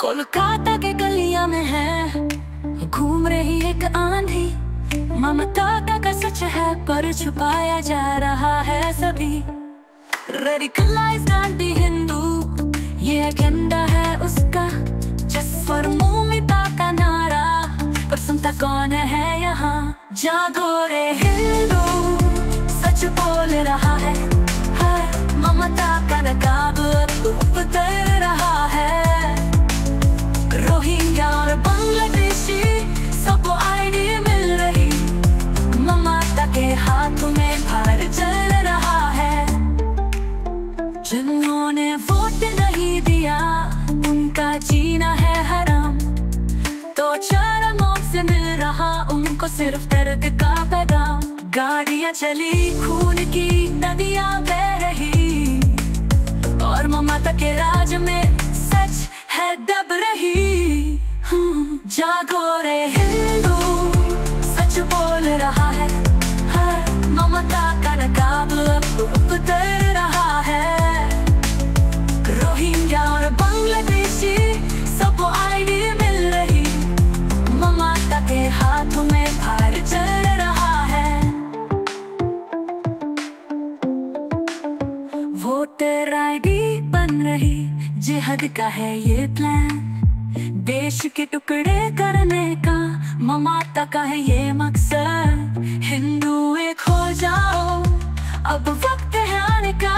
कोलकाता के गलिया में है, घूम रही एक आंधी। ममता का सच है, पर छुपाया जा रहा है सभी। रेडिकलाइज एंटी हिंदू ये एजेंडा है उसका। जस्ट फॉर मोमिता का नारा पर सुनता कौन है यहाँ? जागो रे, हिंदू, सच बोल रहा है। जिन्होंने वोट नहीं दिया उनका जीना है हराम। तो चार मौत से मिल रहा उनको सिर्फ़ दर्द का पैगाम। गाड़ियाँ चली खून की नदियाँ बह रही। और ममता के राज में सच है दब रही। हम्म, जागो रे हिंदू सच बोल रहा है, है ममता का नकाब। वोटर आईडी बन रही, जिहद का है ये प्लान देश के टुकड़े करने का, ममता का है ये मकसद. हिंदू एक हो जाओ, अब वक्त है आने का.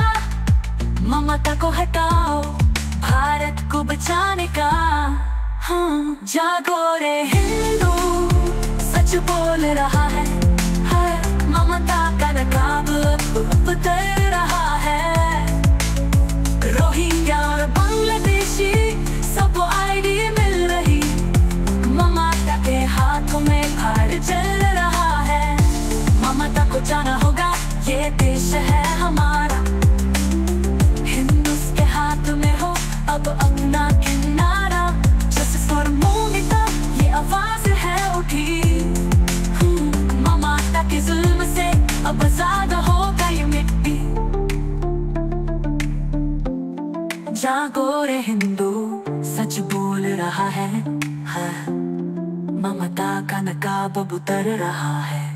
ममता को हटाओ, भारत को बचाने का. हाँ जागो रे हिंदू, सच बोल रहा देश है हमारा। हिंदुस के हाथ में हो अब अपना किनारा जस्ट फॉर मोमिता ये आवाज़ है उठी। हम्म, ममता के जुल्म से अब आज़ाद होगा ये मिट्टी। जागो रे हिंदू सच बोल रहा है, है ममता का नकाब उतर रहा है।